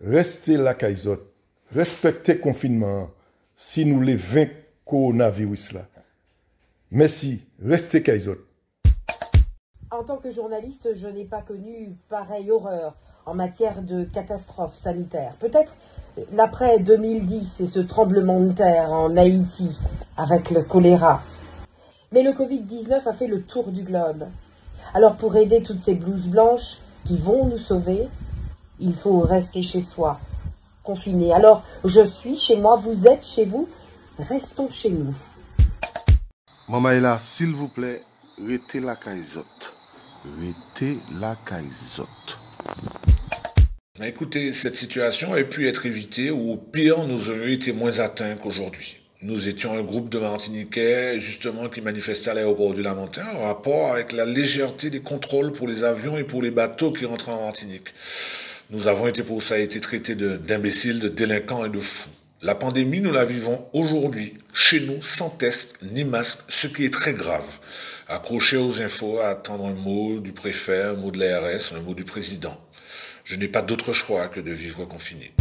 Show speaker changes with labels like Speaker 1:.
Speaker 1: restez la caïsote, respectez le confinement si nous les vainc coronavirus là. Merci, restez caïsote.
Speaker 2: En tant que journaliste, je n'ai pas connu pareille horreur en matière de catastrophe sanitaire. Peut-être l'après 2010 et ce tremblement de terre en Haïti avec le choléra. Mais le Covid-19 a fait le tour du globe. Alors pour aider toutes ces blouses blanches qui vont nous sauver, il faut rester chez soi, confiné. Alors je suis chez moi, vous êtes chez vous, restons chez nous.
Speaker 3: Maman s'il vous plaît, restez la caisotte. Restez la caisotte.
Speaker 4: Écoutez, cette situation aurait pu être évitée ou au pire, nous aurions été moins atteints qu'aujourd'hui. Nous étions un groupe de Martiniquais, justement, qui manifestait à l'aéroport du Lamentin en rapport avec la légèreté des contrôles pour les avions et pour les bateaux qui rentraient en Martinique. Nous avons été pour ça été traités d'imbéciles, de, délinquants et de fous. La pandémie, nous la vivons aujourd'hui, chez nous, sans test ni masque, ce qui est très grave. Accroché aux infos, à attendre un mot du préfet, un mot de l'ARS, un mot du président. Je n'ai pas d'autre choix que de vivre confiné.